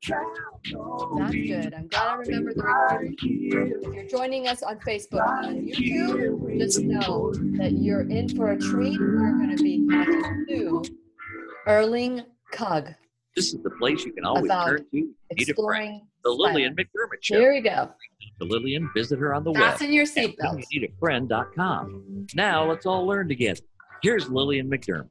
That's good. I'm glad I remember the recording. If you're joining us on Facebook and YouTube, just know that you're in for a treat. We're going to be talking to Erling Kagge. This is the place you can always turn to. Need a friend. Exploring The Lillian. McDermott Show. Here we go. To Lillian, visit her on the web. Fasten your at seatbelts. Now let's all learn together. Here's Lillian McDermott.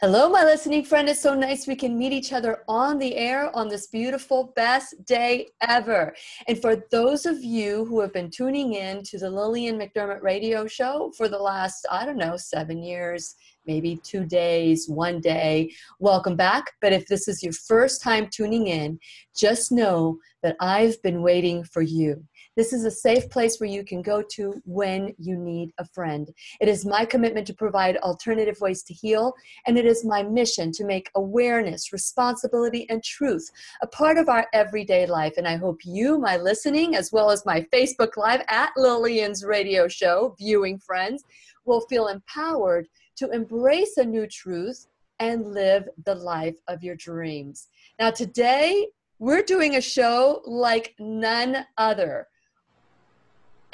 Hello, my listening friend. It's so nice we can meet each other on the air on this beautiful, best day ever. And for those of you who have been tuning in to the Lillian McDermott radio show for the last, I don't know, seven years, maybe two days, one day, welcome back. But if this is your first time tuning in, just know that I've been waiting for you. This is a safe place where you can go to when you need a friend. It is my commitment to provide alternative ways to heal and it is my mission to make awareness, responsibility, and truth a part of our everyday life. And I hope you, my listening, as well as my Facebook Live at Lillian's radio show, viewing friends, will feel empowered to embrace a new truth and live the life of your dreams. Now, today, we're doing a show like none other.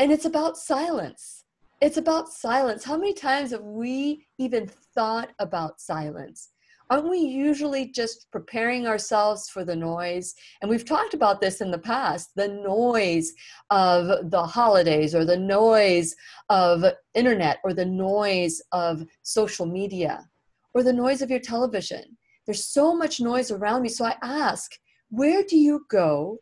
And it's about silence. It's about silence. How many times have we even thought about silence? Aren't we usually just preparing ourselves for the noise? And we've talked about this in the past the noise of the holidays, or the noise of internet, or the noise of social media, or the noise of your television. There's so much noise around me. So I ask, where do you go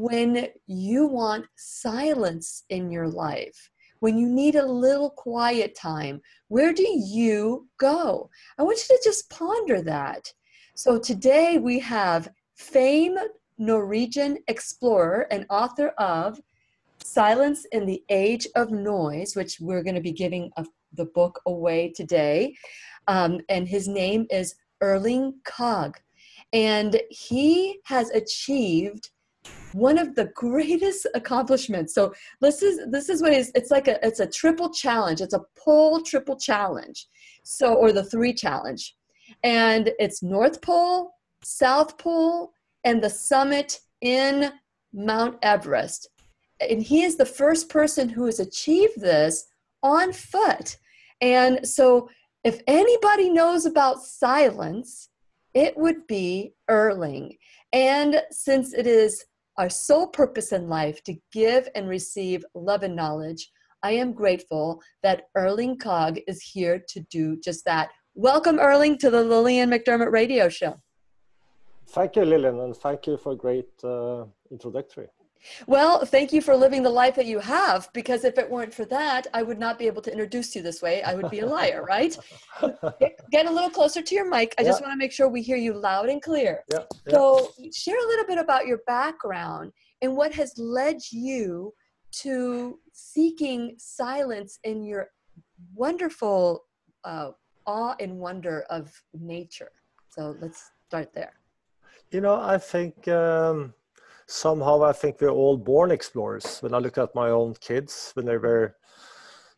when you want silence in your life? When you need a little quiet time, where do you go? I want you to just ponder that. So today we have famed Norwegian explorer and author of Silence in the Age of Noise, which we're going to be giving a, the book away today. Um, and his name is Erling Kagge. And he has achieved one of the greatest accomplishments. So this is this is what is it's like a it's a triple challenge. It's a pole triple challenge. So or the three challenge. And it's North Pole, South Pole, and the summit in Mount Everest. And he is the first person who has achieved this on foot. And so if anybody knows about silence, it would be Erling. And since it is our sole purpose in life to give and receive love and knowledge, I am grateful that Erling Kagge is here to do just that. Welcome, Erling, to the Lillian McDermott radio show. Thank you, Lillian, and thank you for a great uh, introductory. Well, thank you for living the life that you have, because if it weren't for that, I would not be able to introduce you this way. I would be a liar, right? Get, a little closer to your mic. I just want to make sure we hear you loud and clear. Yeah, yeah. So, share a little bit about your background and what has led you to seeking silence in your wonderful uh, awe and wonder of nature. So, let's start there. You know, I think um, somehow I think we're all born explorers. When I look at my own kids, when they were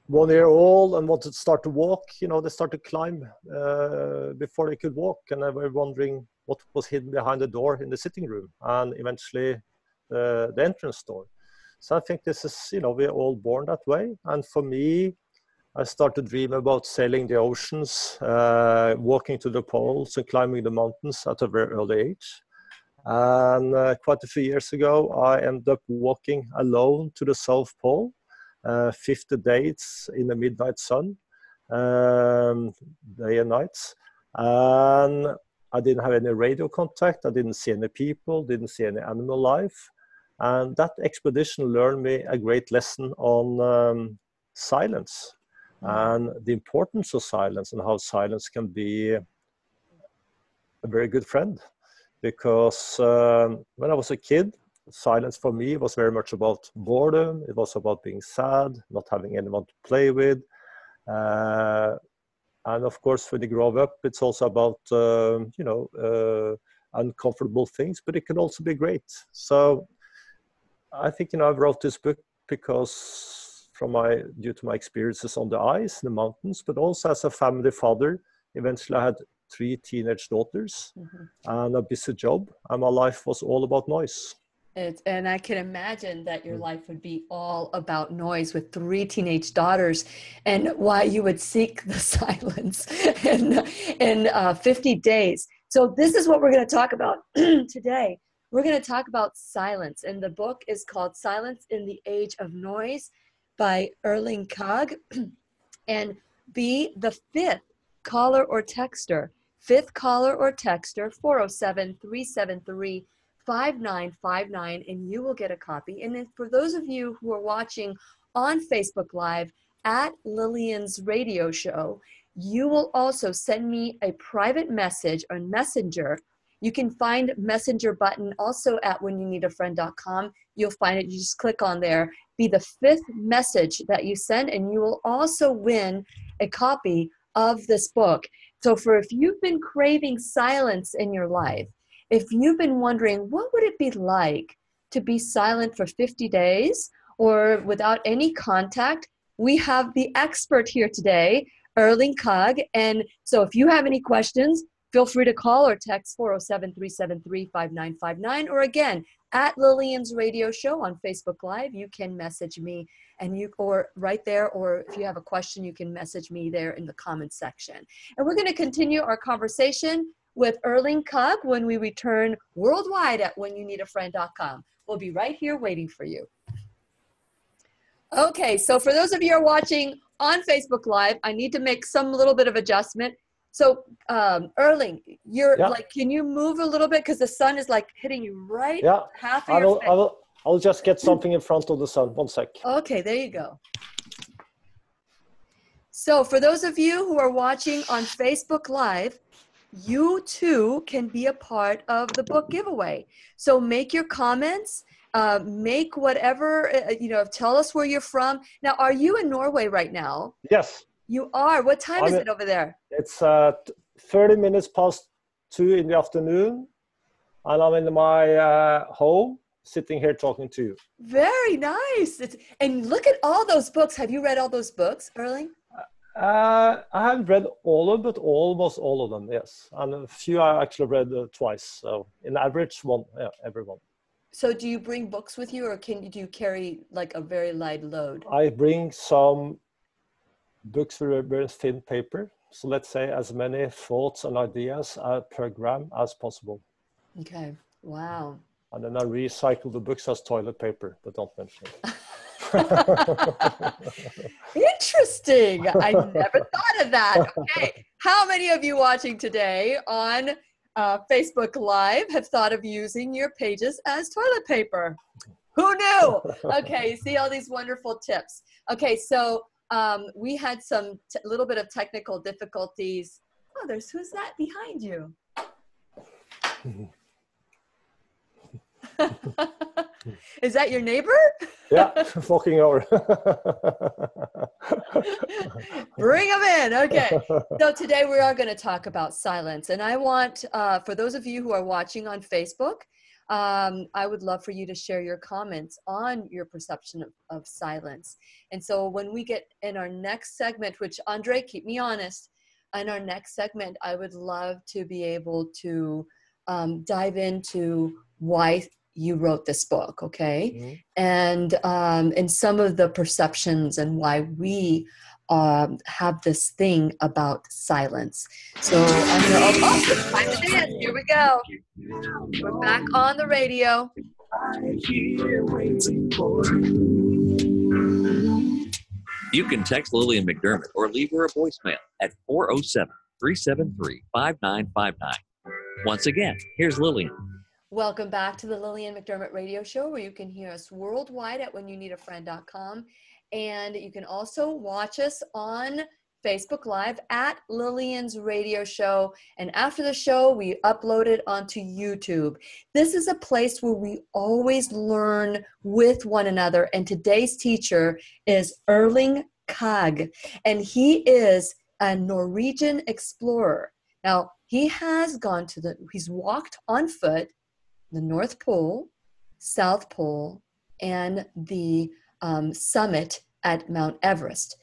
one year old and wanted to start to walk, you know, they started to climb uh, before they could walk, and they were wondering what was hidden behind the door in the sitting room, and eventually uh, the entrance door. So I think this is, you know, we're all born that way. And for me, I started to dream about sailing the oceans, uh, walking to the poles, and climbing the mountains at a very early age. And uh, quite a few years ago, I ended up walking alone to the South Pole, uh, 50 days in the midnight sun, um, day and nights. And I didn't have any radio contact, I didn't see any people, didn't see any animal life. And that expedition learned me a great lesson on um, silence and the importance of silence and how silence can be a very good friend because um, when I was a kid, silence for me was very much about boredom. It was about being sad, not having anyone to play with. Uh, and of course, when you grow up, it's also about, um, you know, uh, uncomfortable things, but it can also be great. So I think, you know, I wrote this book because from my, due to my experiences on the ice, the mountains, but also as a family father, eventually I had three teenage daughters, Mhm. and a busy job. And my life was all about noise. It's, and I can imagine that your Mm. life would be all about noise with three teenage daughters, and why you would seek the silence in in uh, 50 days. So this is what we're going to talk about today. We're going to talk about silence, and the book is called "Silence in the Age of Noise" by Erling Kagge, and be the fifth caller or texter. Fifth caller or texter 407 373 5959 and you will get a copy. And then for those of you who are watching on Facebook Live at Lillian's radio show, you will also send me a private message on Messenger. You can find Messenger button also at whenyouneedafriend.com. You'll find it. You just click on there. Be the fifth message that you send, and you will also win a copy of this book. So, for if you've been craving silence in your life, if you've been wondering what would it be like to be silent for 50 days or without any contact we have the expert here today erling kagge and so if you have any questions feel free to call or text 407-373-5959 or again at lillian's radio show on facebook live you can message me and you or right there or if you have a question you can message me there in the comments section and we're going to continue our conversation with Erling Kagge when we return worldwide at whenyouneedafriend.com. We'll be right here waiting for you. Okay, so for those of you who are watching on Facebook Live, I need to make some little bit of adjustment. So, um, Erling, you're Yeah. like, can you move a little bit because the sun is like hitting you right Yeah, half of I your will. face. I will. I'll just get something in front of the sun. One sec. Okay, there you go. So, for those of you who are watching on Facebook Live, you too can be a part of the book giveaway. So, make your comments, uh, make whatever, uh, you know, tell us where you're from. Now, are you in Norway right now? Yes, You are. What time I'm is in- it over there? it's uh, 30 minutes past two in the afternoon, and I'm in my uh, home, sitting here talking to you. Very nice. It's, and look at all those books. Have you read all those books, Erling? Uh, I haven't read all of, them, but almost all of them. Yes, and a few I actually read uh, twice. So, in average, one. Yeah, every one. So, do you bring books with you, or can you do you carry like a very light load? I bring some books with very thin paper. So let's say as many thoughts and ideas uh, per gram as possible. Okay. Wow. And then I recycle the books as toilet paper, but don't mention it. Interesting. I never thought of that. Okay. How many of you watching today on uh, Facebook Live have thought of using your pages as toilet paper? Who knew? Okay. You see all these wonderful tips. Okay. So um, we had some t- little bit of technical difficulties. Oh, there's who's that behind you? Is that your neighbor? yeah, walking over. Bring them in. Okay. So today we are going to talk about silence. And I want, uh, for those of you who are watching on Facebook, um, I would love for you to share your comments on your perception of, of silence. And so when we get in our next segment, which Andre, keep me honest, in our next segment, I would love to be able to um, dive into why you wrote this book, okay? Mhm. And um, and some of the perceptions and why we um, have this thing about silence. So I'm gonna oh, oh, it's time to dance. Here we go. We're back on the radio. You can text Lillian McDermott or leave her a voicemail at 407 373 5959. Once again, here's Lillian. Welcome back to the Lillian McDermott Radio Show, where you can hear us worldwide at whenyouneedafriend.com. And you can also watch us on Facebook Live at Lillian's Radio Show. And after the show, we upload it onto YouTube. This is a place where we always learn with one another. And today's teacher is Erling Kagge, and he is a Norwegian explorer. Now, he has gone to the, he's walked on foot the North Pole, South Pole, and the um, summit at Mount Everest.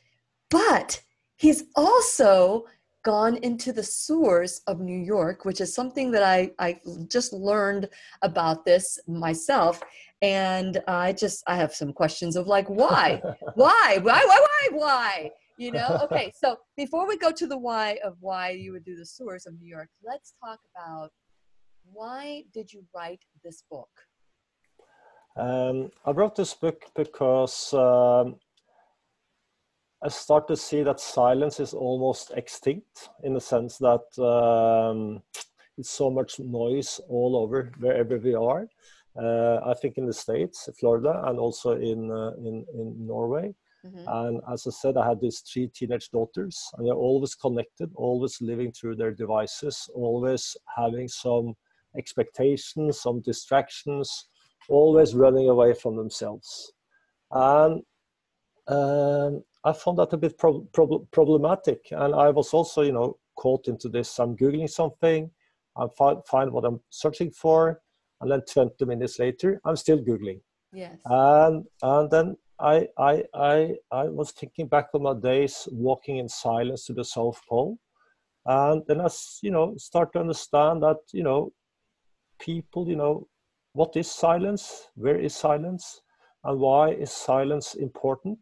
But he's also gone into the sewers of New York, which is something that I, I just learned about this myself. And I just, I have some questions of like, why? why? Why? Why? Why? Why? You know? Okay. So before we go to the why of why you would do the sewers of New York, let's talk about why did you write this book? Um, I wrote this book because um, I start to see that silence is almost extinct in the sense that um, it's so much noise all over wherever we are. Uh, I think in the States, Florida, and also in, uh, in, in Norway. Mm-hmm. And as I said, I had these three teenage daughters, and they're always connected, always living through their devices, always having some expectations, some distractions, always running away from themselves. And um, I found that a bit pro- pro- problematic. And I was also, you know, caught into this. I'm Googling something, I find, find what I'm searching for, and then 20 minutes later, I'm still Googling. Yes. And, and then I, I, I, I was thinking back on my days walking in silence to the South Pole. And then I, you know, start to understand that, you know, people, you know, what is silence? Where is silence? And why is silence important?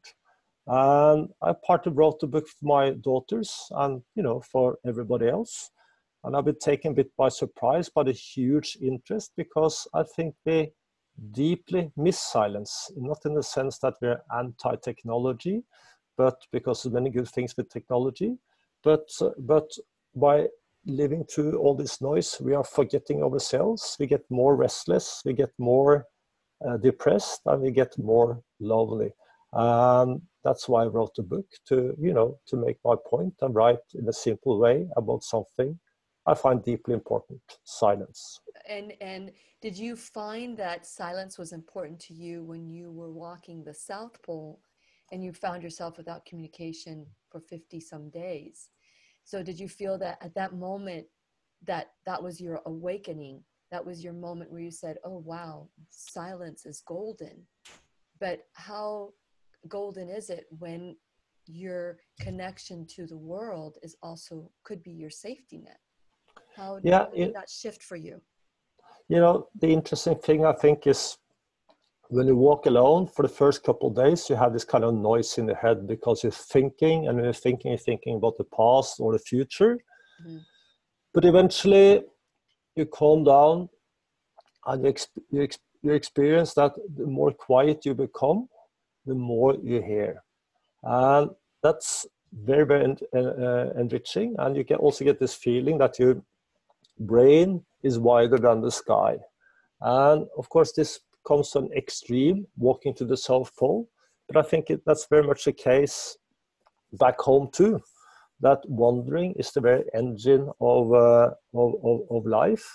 And I partly wrote the book for my daughters and, you know, for everybody else. And I've been taken a bit by surprise by the huge interest because I think we deeply miss silence, not in the sense that we're anti-technology, but because there's many good things with technology, but, uh, but by living through all this noise, we are forgetting ourselves. We get more restless, we get more uh, depressed, and we get more lonely. Um, that's why I wrote the book to, you know, to make my point and write in a simple way about something I find deeply important: silence. And and did you find that silence was important to you when you were walking the South Pole, and you found yourself without communication for fifty some days? So did you feel that at that moment that that was your awakening? That was your moment where you said, "Oh wow, silence is golden." But how golden is it when your connection to the world is also could be your safety net? How did, yeah, did that shift for you? You know, the interesting thing I think is when you walk alone for the first couple of days, you have this kind of noise in the head because you're thinking, and you're thinking, you're thinking about the past or the future. Mm-hmm. But eventually, you calm down, and you, exp- you, ex- you experience that the more quiet you become, the more you hear, and that's very very en- uh, enriching. And you can also get this feeling that your brain is wider than the sky, and of course this comes an extreme walking to the South Pole. But I think it, that's very much the case back home too. That wandering is the very engine of, uh, of, of, of, life.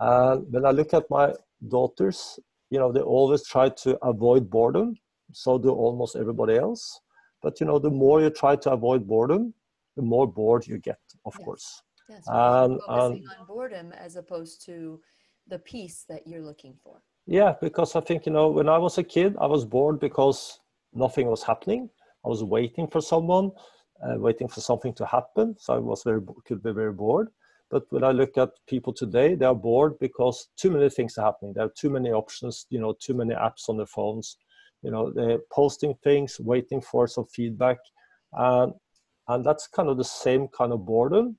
And when I look at my daughters, you know, they always try to avoid boredom. So do almost everybody else. But, you know, the more you try to avoid boredom, the more bored you get, of yes. course. Yes, and, focusing and, on boredom as opposed to the peace that you're looking for. Yeah, because I think, you know, when I was a kid, I was bored because nothing was happening. I was waiting for someone, uh, waiting for something to happen. So I was very, could be very bored. But when I look at people today, they are bored because too many things are happening. There are too many options, you know, too many apps on their phones. You know, they're posting things, waiting for some feedback. And, and that's kind of the same kind of boredom,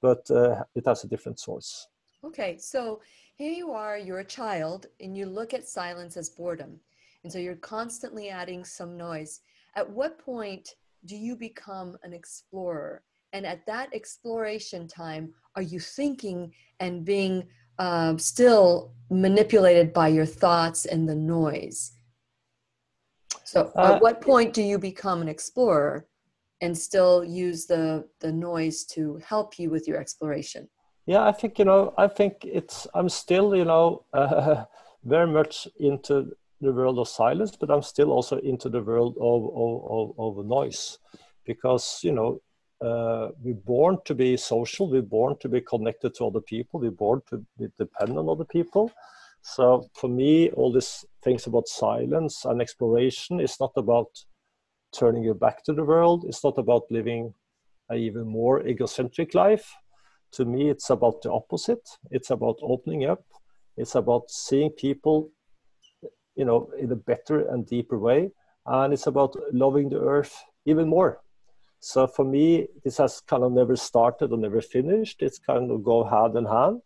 but uh, it has a different source. Okay, so here you are, you're a child, and you look at silence as boredom. And so you're constantly adding some noise. At what point do you become an explorer? And at that exploration time, are you thinking and being um, still manipulated by your thoughts and the noise? So, uh, at what point do you become an explorer and still use the, the noise to help you with your exploration? Yeah, I think you know. I think it's. I'm still, you know, uh, very much into the world of silence, but I'm still also into the world of of, of, of noise, because you know, uh, we're born to be social. We're born to be connected to other people. We're born to be dependent on other people. So for me, all these things about silence and exploration is not about turning you back to the world. It's not about living an even more egocentric life. To me, it's about the opposite. It's about opening up. It's about seeing people, you know, in a better and deeper way, and it's about loving the earth even more. So for me, this has kind of never started or never finished. It's kind of go hand in hand.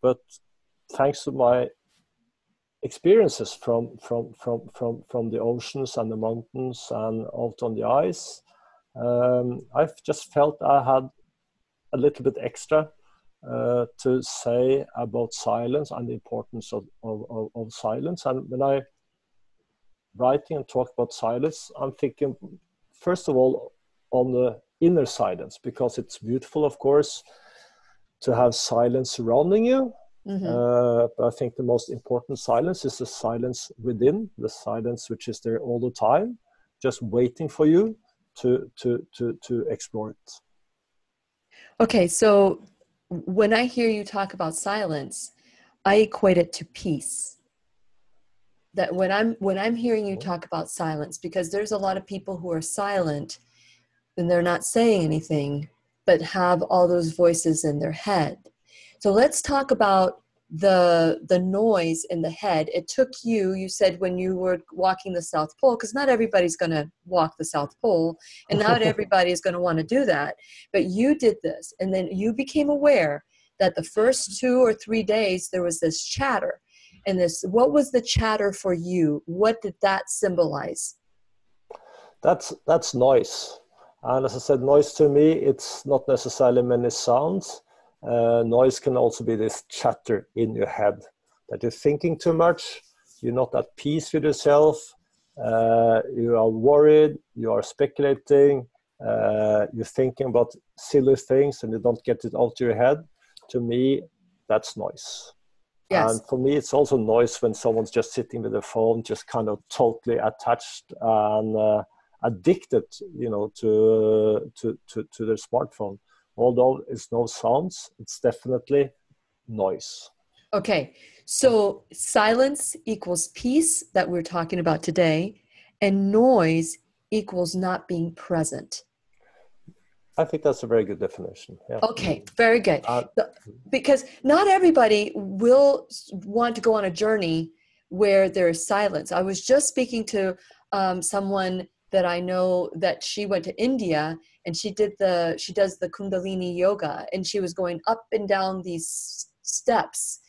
But thanks to my experiences from from from from from the oceans and the mountains and out on the ice, um, I've just felt I had a little bit extra uh, to say about silence and the importance of, of, of, of silence. And when I writing and talk about silence, I'm thinking first of all on the inner silence because it's beautiful, of course, to have silence surrounding you. Mm-hmm. Uh, but I think the most important silence is the silence within, the silence which is there all the time, just waiting for you to to to to explore it. Okay, so when I hear you talk about silence, I equate it to peace. That when I'm when I'm hearing you talk about silence, because there's a lot of people who are silent and they're not saying anything, but have all those voices in their head. So let's talk about the the noise in the head. It took you you said when you were walking the south pole because not everybody's going to walk the south pole and not everybody is going to want to do that but you did this and then you became aware that the first two or three days there was this chatter and this what was the chatter for you? What did that symbolize? That's that's noise and as i said noise to me it's not necessarily many sounds uh, noise can also be this chatter in your head that you're thinking too much, you're not at peace with yourself, uh, you are worried, you are speculating, uh, you're thinking about silly things and you don't get it out of your head. To me, that's noise. Yes. And for me, it's also noise when someone's just sitting with their phone, just kind of totally attached and uh, addicted, you know, to, to, to, to their smartphone although it's no sounds, it's definitely noise. Okay, so silence equals peace that we're talking about today, and noise equals not being present. I think that's a very good definition. Yeah. Okay, very good. Uh, because not everybody will want to go on a journey where there is silence. I was just speaking to um, someone that I know that she went to India and she did the she does the kundalini yoga and she was going up and down these steps.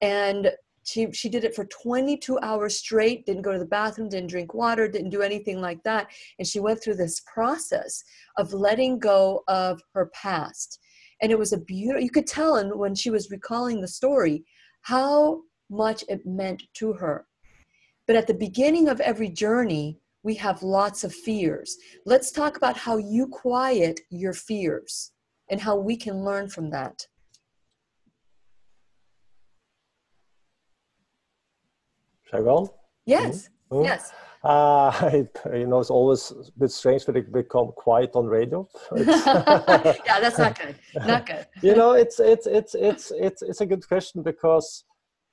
And she she did it for 22 hours straight didn't go to the bathroom didn't drink water didn't do anything like that. And she went through this process of letting go of her past. And it was a beautiful you could tell and when she was recalling the story how much it meant to her. But at the beginning of every journey we have lots of fears. Let's talk about how you quiet your fears and how we can learn from that. Shall I go? Yes, mm-hmm. yes. Uh, you know, it's always a bit strange when it become quiet on radio. yeah, that's not good. Not good. you know, it's it's it's it's it's it's a good question because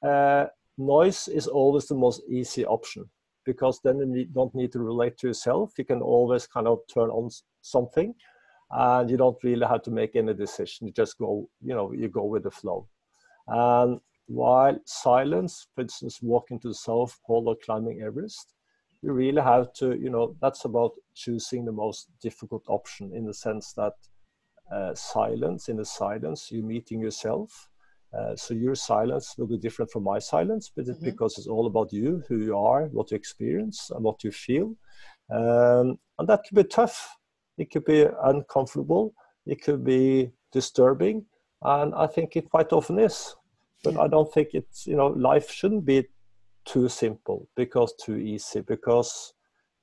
uh, noise is always the most easy option because then you don't need to relate to yourself. You can always kind of turn on something and you don't really have to make any decision. You just go, you know, you go with the flow. And while silence, for instance, walking to the South Pole or climbing Everest, you really have to, you know, that's about choosing the most difficult option in the sense that uh, silence, in the silence, you're meeting yourself uh, so your silence will be different from my silence, but mm-hmm. because it's all about you, who you are, what you experience, and what you feel. Um, and that could be tough. It could be uncomfortable. It could be disturbing, and I think it quite often is. But yeah. I don't think it's you know life shouldn't be too simple because too easy. Because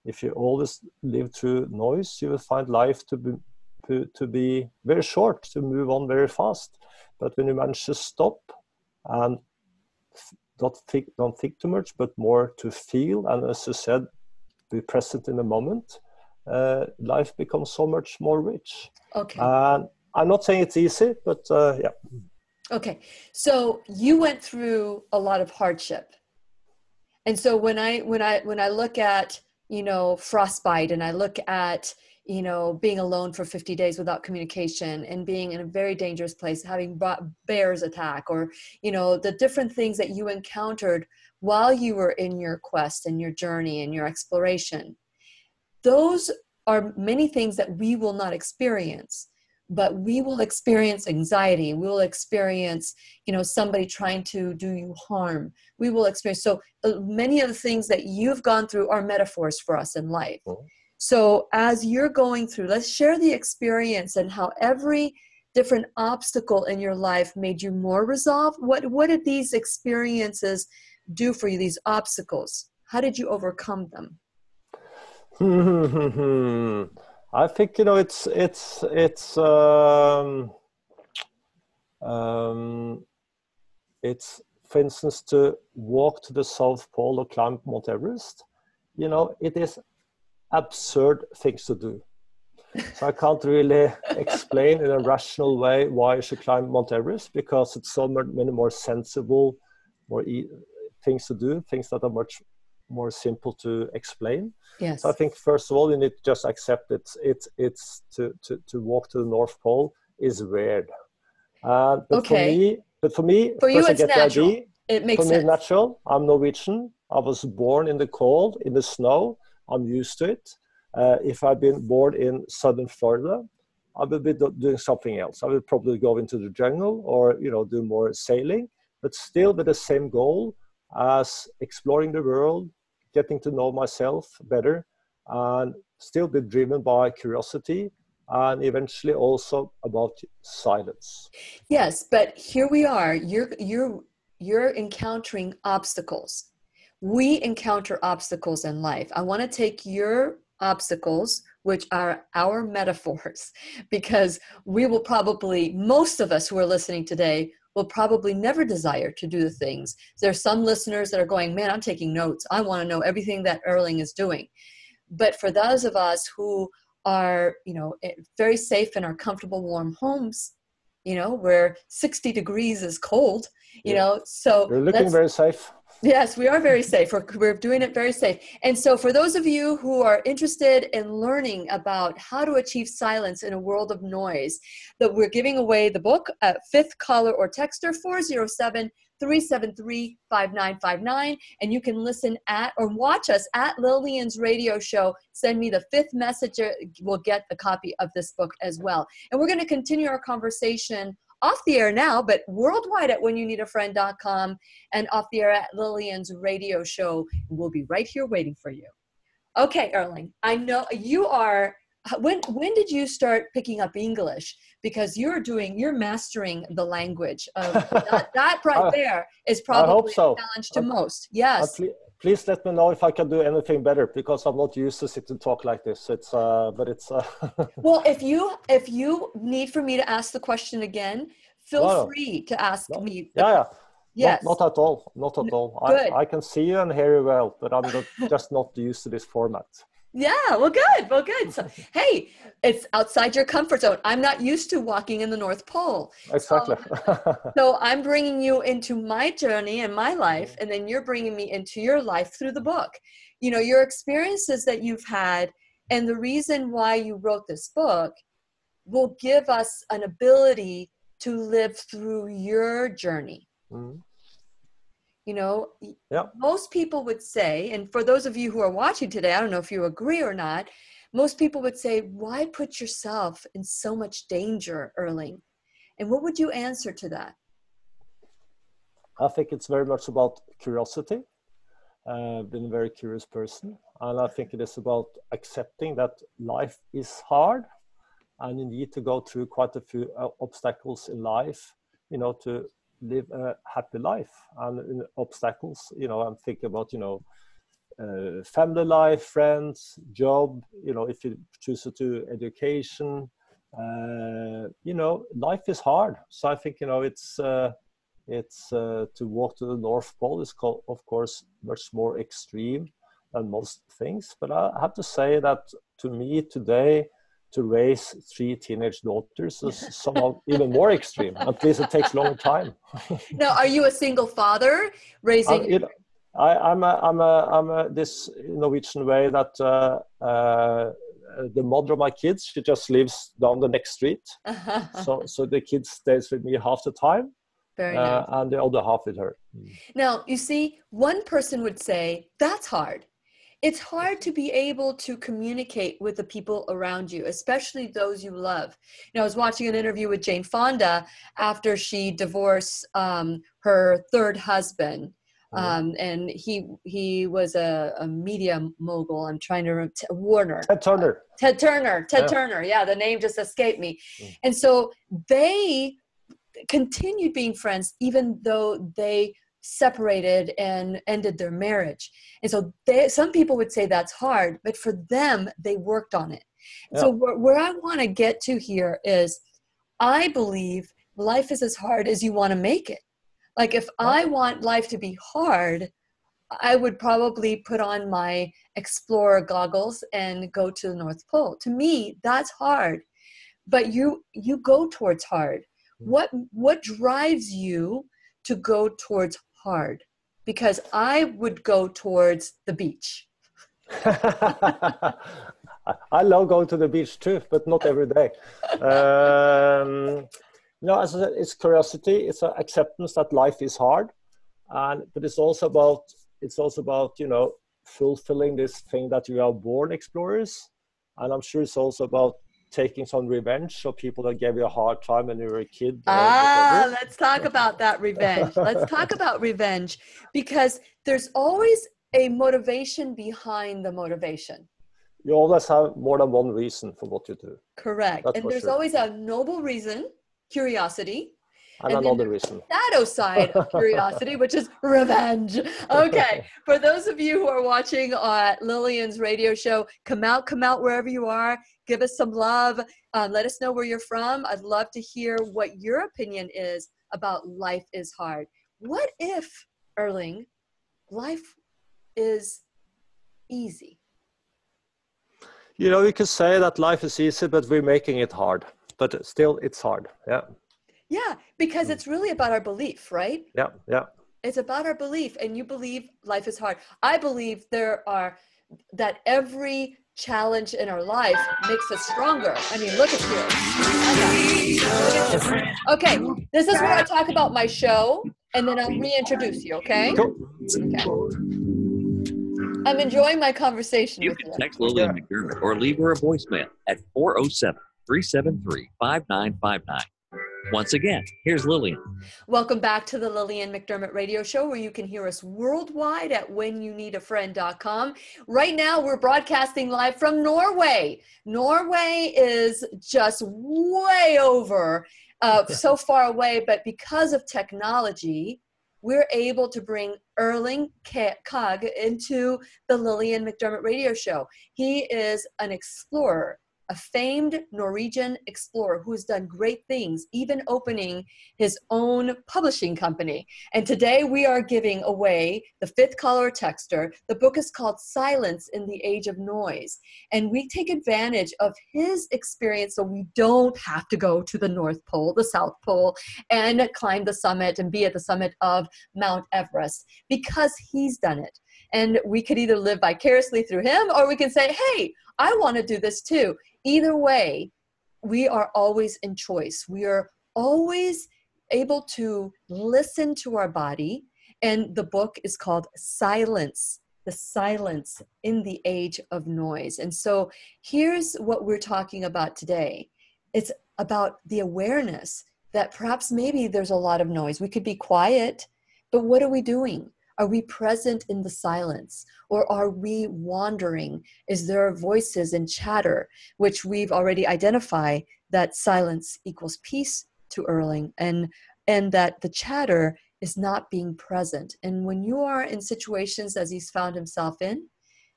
if you always live through noise, you will find life to be to, to be very short, to move on very fast but when you manage to stop and not think, don't think too much, but more to feel, and as you said, be present in the moment, uh, life becomes so much more rich. Okay. And I'm not saying it's easy, but uh, yeah. Okay, so you went through a lot of hardship, and so when I when I when I look at you know frostbite and I look at you know being alone for 50 days without communication and being in a very dangerous place having bears attack or you know the different things that you encountered while you were in your quest and your journey and your exploration. Those are many things that we will not experience but we will experience anxiety. We will experience you know somebody trying to do you harm. We will experience so uh, many of the things that you've gone through are metaphors for us in life. Mm-hmm. So as you're going through let's share the experience and how every different obstacle in your life made you more resolved. What what did these experiences do for you these obstacles? How did you overcome them? I think you know it's it's it's um, um, it's for instance to walk to the South Pole or climb Mount Everest. You know, it is absurd things to do. So I can't really explain in a rational way why you should climb Mount Everest because it's so many more sensible, more e- things to do, things that are much more simple to explain. Yes. So I think first of all you need to just accept it. It's it's to to to walk to the North Pole is weird. Uh, but okay. for me, but for me, for you it's natural. It makes for sense. me, natural. I'm Norwegian. I was born in the cold, in the snow. I'm used to it. Uh, if I'd been born in southern Florida, I would be doing something else. I would probably go into the jungle or you know do more sailing, but still with the same goal as exploring the world, getting to know myself better, and still be driven by curiosity and eventually also about silence. Yes, but here we are. You're you're you're encountering obstacles. We encounter obstacles in life. I want to take your obstacles, which are our metaphors, because we will probably, most of us who are listening today, will probably never desire to do the things. There's some listeners that are going, man, I'm taking notes. I want to know everything that Erling is doing. But for those of us who are, you know, eh, very safe in our comfortable, warm homes, you know, where 60 degrees is cold, you yeah. know, so you're looking very safe. Yes, we are very safe. We're, we're doing it very safe. And so, for those of you who are interested in learning about how to achieve silence in a world of noise, that we're giving away the book, uh, Fifth Caller or Texter 407 373 5959. And you can listen at or watch us at Lillian's radio show. Send me the fifth messenger, will get a copy of this book as well. And we're going to continue our conversation off the air now, but worldwide at whenyouneedafriend.com and off the air at Lillian's radio show. We'll be right here waiting for you. Okay, Erling, I know you are. When when did you start picking up English? Because you're doing, you're mastering the language. Of, that, that right there is probably so. a challenge to most. Yes please let me know if I can do anything better because I'm not used to sit and talk like this. It's uh, but it's. Uh well, if you if you need for me to ask the question again, feel no, free to ask no. me. Yeah, yeah. Yes. Not, not, at all. Not at all. Good. I, I can see you and hear you well, but I'm not, just not used to this format. Yeah, well, good. Well, good. So, hey, it's outside your comfort zone. I'm not used to walking in the North Pole. Exactly. Um, so I'm bringing you into my journey and my life, and then you're bringing me into your life through the book. You know, your experiences that you've had, and the reason why you wrote this book will give us an ability to live through your journey. Mm-hmm you know yeah. most people would say and for those of you who are watching today i don't know if you agree or not most people would say why put yourself in so much danger erling? And what would you answer to that? I think it's very much about curiosity. Uh, been a very curious person. And i think it is about accepting that life is hard and you need to go through quite a few uh, obstacles in life you know to live a happy life and obstacles you know i'm thinking about you know uh, family life friends job you know if you choose to do education uh, you know life is hard. So i think you know it's uh, it's uh, to walk to the north pole is called, of course much more extreme than most things. But i have to say that to me today to raise three teenage daughters is somehow even more extreme. At least it takes a long time. now, are you a single father raising? I'm, you know, I, am a, I'm a, I'm a, this Norwegian way that uh, uh, uh, the mother of my kids, she just lives down the next street. so, so the kid stays with me half the time, Very uh, nice. and the other half with her. Now, you see, one person would say, that's hard. It's hard to be able to communicate with the people around you, especially those you love. You know, I was watching an interview with Jane Fonda after she divorced um, her third husband. Mhm. Um, and he he was a, a media mogul. I'm trying to rem- T- Warner. Ted Turner. Ted Turner, Ted Yeah. Turner. Yeah, the name just escaped me. Mm. And so they continued being friends even though they separated and ended their marriage. And so they, some people would say that's hard, but for them, they worked on it. So where, where I want to get to here is I believe life is as hard as you want to make it. Like if I want life to be hard, I would probably put on my explorer goggles and go to the North Pole. To me, that's hard. But you you go towards hard. Hmm. What what drives you to go towards hard? Because I would go towards the beach. I- love going to the beach too, but not every day. Um, know, as I said, it's curiosity, it's an acceptance that life is hard, and but it's also about it's also about you know fulfilling this thing that you are born explorers, and I'm sure it's also about taking some revenge of people that gave you a hard time when you were a kid. Ah, let's talk about that revenge. Let's talk about revenge because there's always a motivation behind the motivation. You always have more than one reason for what you do, Correct. That's and there's sure. always a noble reason, curiosity, and, And another reason. shadow side of curiosity, which is revenge. Okay, for those of you who are watching at Lillian's radio show, come out, come out wherever you are. Give us some love. Um, let us know where you're from. I'd love to hear what your opinion is about life is hard. What if, Erling, life is easy? You know, we could say that life is easy, but we're making it hard. But still, it's hard. Yeah, Yeah, because hmm. it's really about our belief, right? yeah, yeah. It's about our belief, and you believe life is hard. I believe there are that every challenge in our life makes us stronger. I mean, look at you. Look. Okay, this is where I talk about my show, and then I'll reintroduce you. Okay. Cool. Okay. I'm enjoying my conversation You with can you. text Lillian McDermott or leave her a voicemail at 407 373 5959. Once again, here's Lillian. Welcome back to the Lillian McDermott Radio Show, where you can hear us worldwide at whenyouneedafriend.com. Right now, we're broadcasting live from Norway. Norway is just way over, uh, so far away, but because of technology, we're able to bring Erling Ka- Kagge into the Lillian McDermott Radio Show. He is an explorer, a famed Norwegian explorer who has done great things, even opening his own publishing company. And today we are giving away the fifth color texter. The book is called Silence in the Age of Noise. And we take advantage of his experience so we don't have to go to the North Pole, the South Pole, and climb the summit and be at the summit of Mount Everest because he's done it. And we could either live vicariously through him or we can say, hey, I want to do this too. Either way, we are always in choice. We are always able to listen to our body. And the book is called Silence The Silence in the Age of Noise. And so here's what we're talking about today it's about the awareness that perhaps maybe there's a lot of noise. We could be quiet, but what are we doing? Are we present in the silence or are we wandering? Is there voices and chatter, which we've already identified that silence equals peace to Erling and and that the chatter is not being present. And when you are in situations as he's found himself in,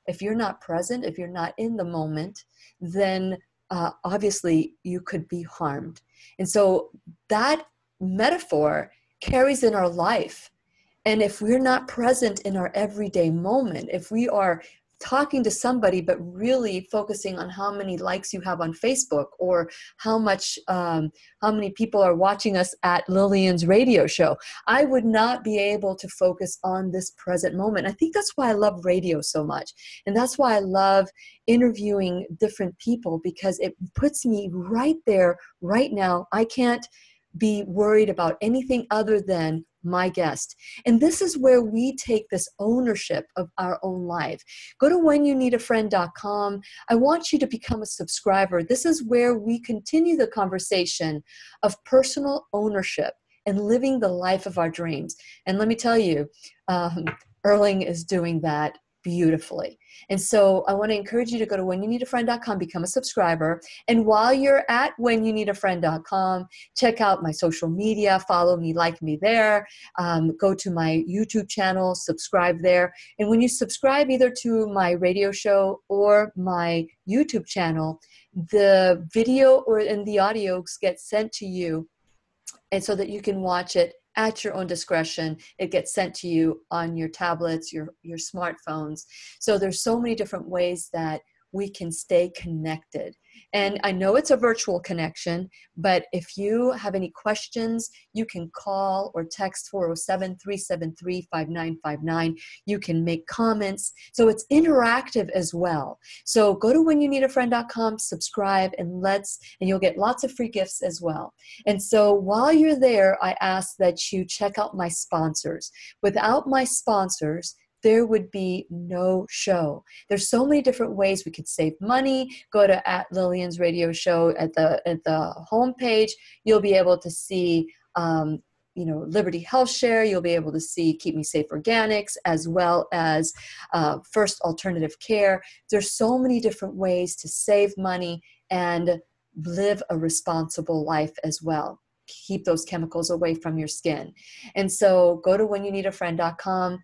if you're not present, if you're not in the moment, then uh, obviously you could be harmed. And so that metaphor carries in our life. And if we're not present in our everyday moment, if we are talking to somebody but really focusing on how many likes you have on facebook or how much um, how many people are watching us at lillian's radio show i would not be able to focus on this present moment. I think that's why i love radio so much. And that's why i love interviewing different people because it puts me right there right now. I can't be worried about anything other than my guest. And this is where we take this ownership of our own life. Go to whenyouneedafriend.com. I want you to become a subscriber. This is where we continue the conversation of personal ownership and living the life of our dreams. And let me tell you, um, Erling is doing that beautifully. And so I want to encourage you to go to whenyouneedafriend.com, become a subscriber. And while you're at whenyouneedafriend.com, check out my social media, follow me, like me there, um, go to my YouTube channel, subscribe there. And when you subscribe either to my radio show or my YouTube channel, the video or and the audios get sent to you and so that you can watch it at your own discretion. It gets sent to you on your tablets your your smartphones. So there's so many different ways that we can stay connected. And I know it's a virtual connection, but if you have any questions, you can call or text 407 373 5959. You can make comments. So it's interactive as well. So go to whenyouneedafriend.com, subscribe, and let's, and you'll get lots of free gifts as well. And so while you're there, I ask that you check out my sponsors. Without my sponsors, there would be no show. There's so many different ways we could save money. Go to at Lillian's radio show at the at the homepage. You'll be able to see um, you know Liberty Health Share. You'll be able to see Keep Me Safe Organics as well as uh, First Alternative Care. There's so many different ways to save money and live a responsible life as well keep those chemicals away from your skin. And so go to whenyouneedafriend.com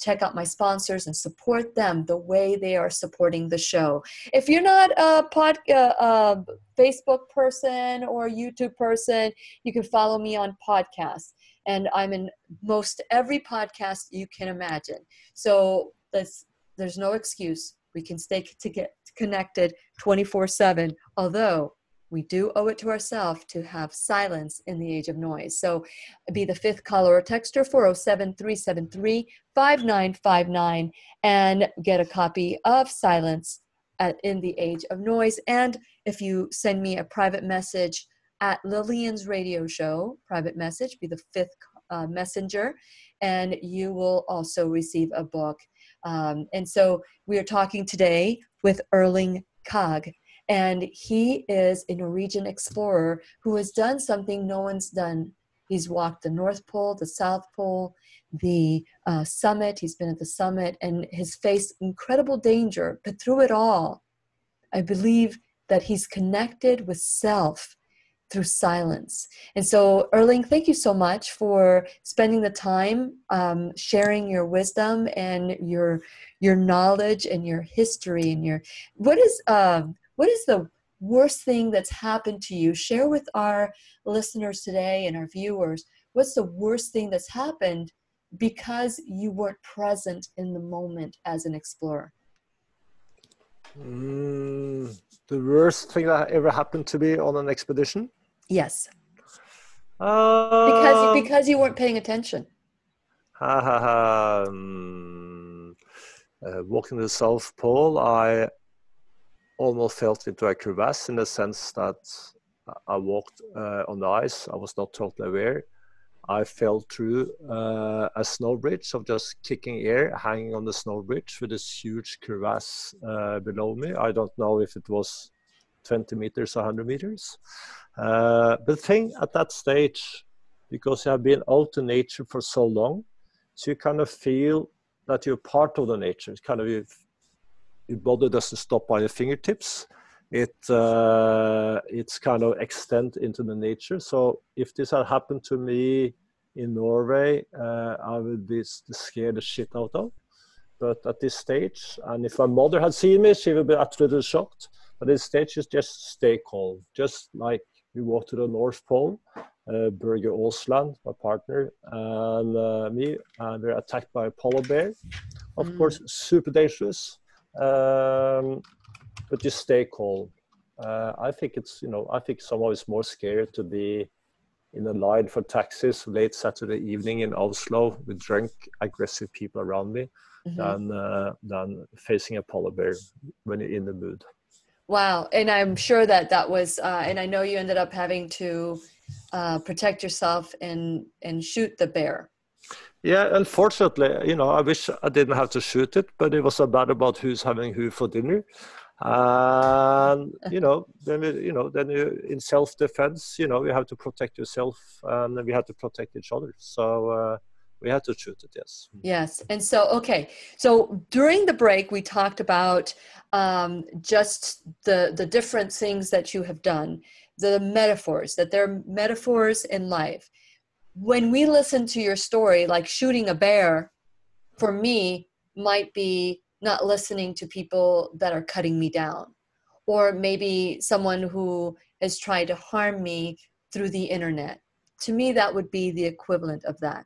check out my sponsors and support them the way they are supporting the show. If you're not a pod, uh, uh, Facebook person or YouTube person, you can follow me on podcasts. And I'm in most every podcast you can imagine. So there's no excuse. We can stay to get connected 24 7. Although we do owe it to ourselves to have silence in the age of noise. So be the fifth caller or texter 407 373 5959 and get a copy of Silence at, in the Age of Noise. And if you send me a private message at Lillian's radio show, private message, be the fifth uh, messenger, and you will also receive a book. Um, and so we are talking today with Erling Kagge. And he is a Norwegian explorer who has done something no one's done. He's walked the North Pole, the South Pole, the uh, summit. He's been at the summit and has faced incredible danger. But through it all, I believe that he's connected with self through silence. And so, Erling, thank you so much for spending the time um, sharing your wisdom and your your knowledge and your history and your what is um, what is the worst thing that's happened to you? Share with our listeners today and our viewers what's the worst thing that's happened because you weren't present in the moment as an explorer? Mm, the worst thing that ever happened to me on an expedition? Yes. Um, because because you weren't paying attention. Ha ha ha. Um, uh, walking the South Pole, I almost fell into a crevasse in the sense that I walked uh, on the ice. I was not totally aware. I fell through uh, a snow bridge of just kicking air, hanging on the snow bridge with this huge crevasse uh, below me. I don't know if it was 20 meters or 100 meters. Uh, but the thing at that stage, because you have been out in nature for so long, so you kind of feel that you're part of the nature. It's kind of you your body doesn't stop by your fingertips. It uh, it's kind of extend into the nature. So if this had happened to me in Norway, uh, I would be scared the shit out of. But at this stage, and if my mother had seen me, she would be absolutely shocked. But this stage is just stay calm, just like we walk to the North Pole. uh, Børge Ousland, my partner, and uh, me, and we're attacked by a polar bear. Of Mm. course, super dangerous, um, but you stay calm. Uh, I think it's you know I think somehow it's more scary to be in a line for taxis late Saturday evening in Oslo with drunk, aggressive people around me Mhm. than uh, than facing a polar bear when you're in the mood. Wow. And I'm sure that that was, uh, and I know you ended up having to uh, protect yourself and, and shoot the bear. Yeah, unfortunately, you know, I wish I didn't have to shoot it, but it was a battle about who's having who for dinner. And you know, then we- you know, then you in self-defense, you know, you have to protect yourself, and we have to protect each other. So uh, we had to shoot it. Yes. Yes. And so, okay. So during the break, we talked about um, just the, the different things that you have done, the metaphors, that they're metaphors in life. When we listen to your story, like shooting a bear, for me, might be not listening to people that are cutting me down, or maybe someone who has tried to harm me through the internet. To me, that would be the equivalent of that.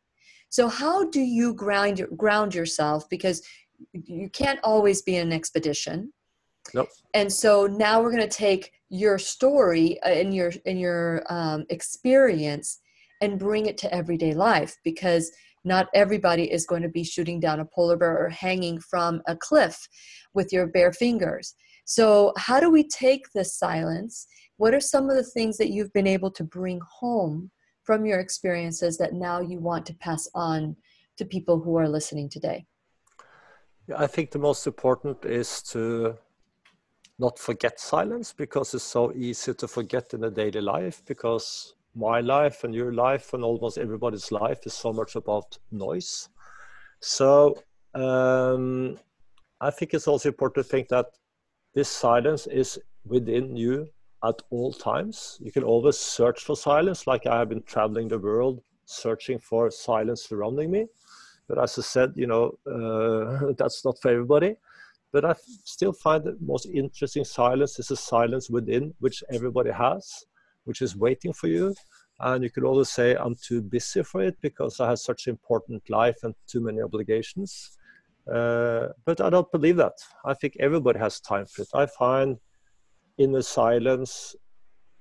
So how do you ground ground yourself because you can't always be in an expedition. Nope. And so now we're going to take your story uh, and your in your um, experience and bring it to everyday life because not everybody is going to be shooting down a polar bear or hanging from a cliff with your bare fingers. So how do we take this silence? What are some of the things that you've been able to bring home from your experiences that now you want to pass on to people who are listening today? I think the most important is to not forget silence because it's so easy to forget in the daily life because my life and your life and almost everybody's life is so much about noise. So um, I think it's also important to think that this silence is within you at all times. You can always search for silence, like I have been traveling the world searching for silence surrounding me. But as I said, you know, uh, that's not for everybody. But I still find the most interesting silence is a silence within which everybody has, which is waiting for you. And you could always say, I'm too busy for it because I have such important life and too many obligations. Uh, but I don't believe that. I think everybody has time for it. I find in the silence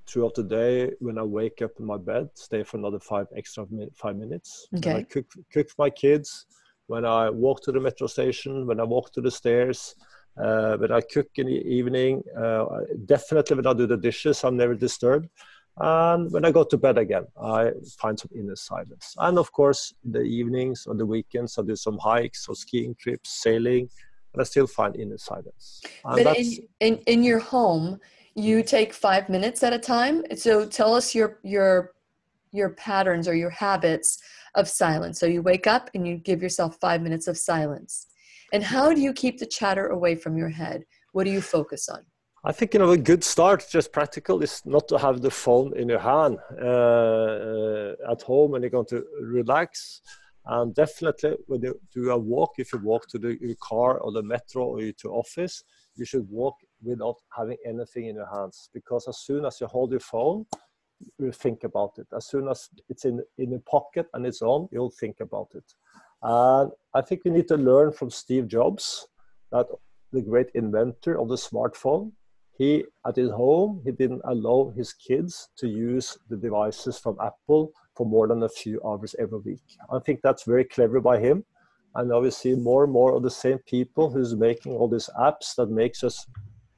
throughout the day when I wake up in my bed, stay for another five extra min- five minutes. When I cook cook for my kids, when I walk to the metro station, when I walk to the stairs, uh, when I cook in the evening, uh, definitely when I do the dishes, I'm never disturbed. And when I go to bed again, I find some inner silence. And of course, the evenings or the weekends, I do some hikes or skiing trips, sailing, and I still find inner silence. And But that's- in, in, in your home, you take five minutes at a time. So tell us your, your, your patterns or your habits of silence. So you wake up and you give yourself five minutes of silence. And how do you keep the chatter away from your head? What do you focus on? I think you know a good start, just practical, is not to have the phone in your hand uh, at home when you're going to relax. And definitely, when you do a walk, if you walk to the your car or the metro or to office, you should walk without having anything in your hands. Because as soon as you hold your phone, you think about it. As soon as it's in in your pocket and it's on, you'll think about it. And I think we need to learn from Steve Jobs, that the great inventor of the smartphone he at his home he didn't allow his kids to use the devices from apple for more than a few hours every week. I think that's very clever by him. And now we see more and more of the same people who's making all these apps that makes us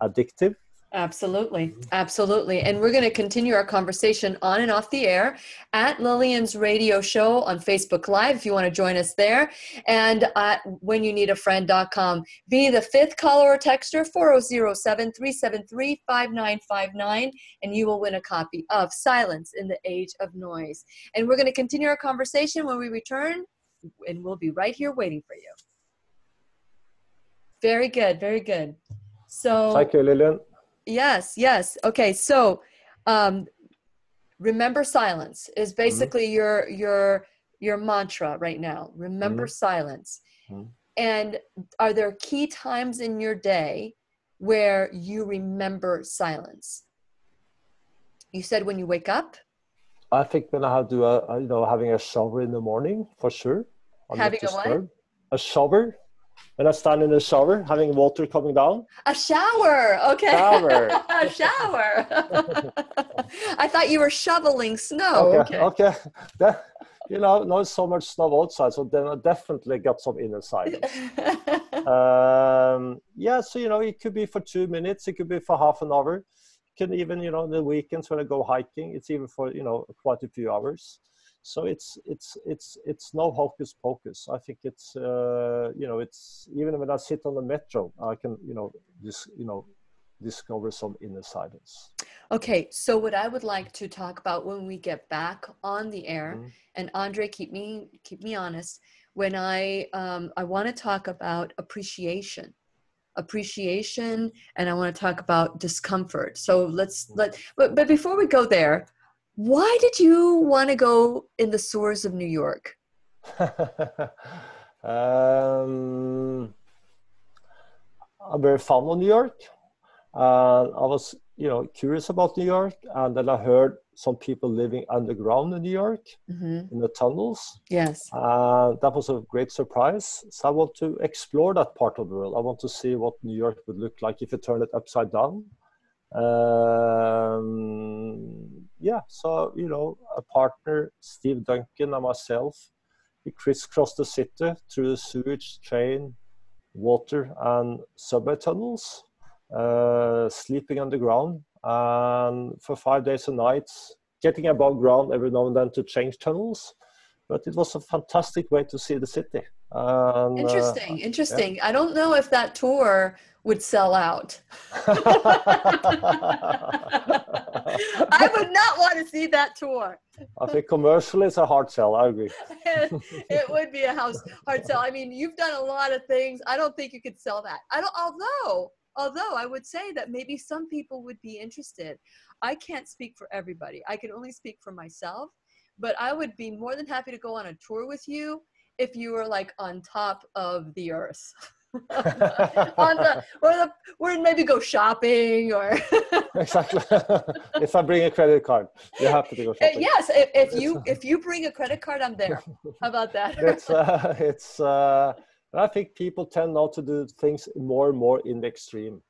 addictive Absolutely. Mm-hmm. Absolutely. And we're going to continue our conversation on and off the air at Lillian's radio show on Facebook Live if you want to join us there. And uh, at whenyouneedafriend.com. Be the fifth caller or texter 4007 373 5959, and you will win a copy of Silence in the Age of Noise. And we're going to continue our conversation when we return, and we'll be right here waiting for you. Very good. Very good. So, thank you lillian Yes, yes. Okay, so um, remember silence is basically your your your mantra right now. Remember silence. Mhm. And are there key times in your day where you remember silence? You said when you wake up. I think when I have to, uh, you know, having a shower in the morning for sure. I'm having a what? A shower. When I stand in the shower, having water coming down. A shower. Okay. Shower. a shower. I thought you were shoveling snow. Okay. Okay. okay. That, you know, not so much snow outside, so then I definitely got some inside. um, yeah, so you know, it could be for two minutes, it could be for half an hour can even you know the weekends when I go hiking, it's even for you know quite a few hours. So it's it's it's it's no hocus pocus. I think it's uh, you know it's even when I sit on the metro, I can you know just you know discover some inner silence. Okay, so what I would like to talk about when we get back on the air, mm-hmm. and Andre, keep me keep me honest. When I um, I want to talk about appreciation appreciation and I want to talk about discomfort. So let's let but but before we go there, why did you want to go in the sewers of New York? um, I'm very fond of New York. Uh, I was, you know, curious about New York, and then I heard some people living underground in New York mm-hmm. in the tunnels. Yes. Uh, that was a great surprise. So I want to explore that part of the world. I want to see what New York would look like if you turn it upside down. Um, yeah, so, you know, a partner, Steve Duncan, and myself, we crisscrossed the city through the sewage, train, water, and subway tunnels, uh, sleeping underground and for five days and nights, getting above ground every now and then to change tunnels. But it was a fantastic way to see the city. And, interesting, uh, interesting. Yeah. I don't know if that tour would sell out. I would not want to see that tour. I think commercially it's a hard sell. I agree. it would be a house hard sell. I mean, you've done a lot of things. I don't think you could sell that. I don't. Although Although I would say that maybe some people would be interested. I can't speak for everybody. I can only speak for myself, but I would be more than happy to go on a tour with you if you were like on top of the earth. on the or the or maybe go shopping or exactly if i bring a credit card you have to go uh, shopping yes if, if you if you bring a credit card i'm there how about that it's uh, it's uh I think people tend now to do things more and more in the extreme.